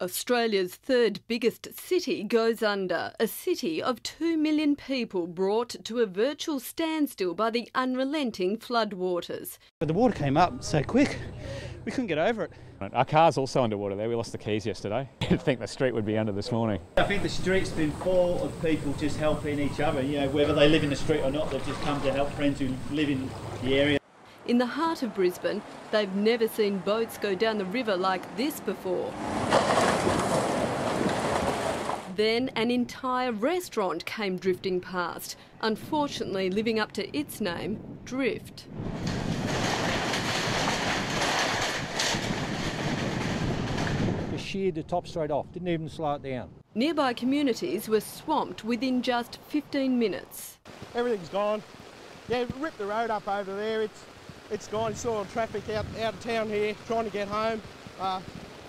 Australia's third biggest city goes under. A city of 2 million people brought to a virtual standstill by the unrelenting floodwaters. But the water came up so quick, we couldn't get over it. Our car's also underwater there. We lost the keys yesterday. You'd think the street would be under this morning. I think the street's been full of people just helping each other. You know, whether they live in the street or not, they've just come to help friends who live in the area. In the heart of Brisbane, they've never seen boats go down the river like this before. Then an entire restaurant came drifting past, unfortunately living up to its name, Drift. Just sheared the top straight off, didn't even slow it down. Nearby communities were swamped within just 15 minutes. Everything's gone. Yeah, ripped the road up over there. It's it's gone. You saw traffic out, out of town here trying to get home. Uh,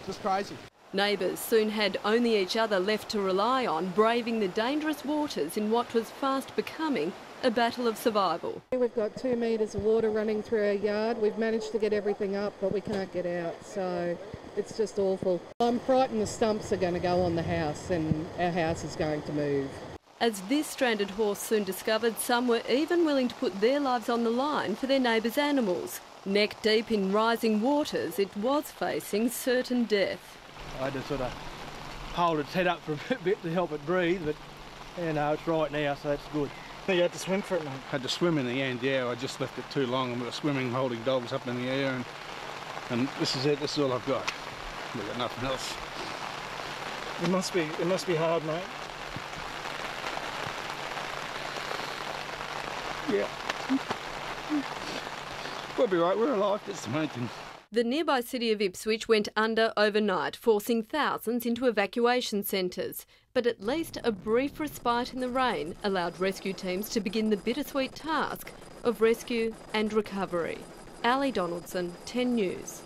just crazy. Neighbours soon had only each other left to rely on, braving the dangerous waters in what was fast becoming a battle of survival. We've got two metres of water running through our yard. We've managed to get everything up, but we can't get out. So it's just awful. I'm frightened the stumps are going to go on the house and our house is going to move. As this stranded horse soon discovered, some were even willing to put their lives on the line for their neighbours' animals. Neck deep in rising waters, it was facing certain death. I had to sort of hold its head up for a bit to help it breathe, but you know, it's right now, so that's good. You had to swim for it, mate? Had to swim in the end, yeah. I just left it too long and we were swimming, holding dogs up in the air, and, and this is it, this is all I've got. We've got nothing else. It must be, it must be hard, mate. Yeah. We'll be right, we're alive, that's the main thing. The nearby city of Ipswich went under overnight, forcing thousands into evacuation centres. But at least a brief respite in the rain allowed rescue teams to begin the bittersweet task of rescue and recovery. Ali Donaldson, 10 News.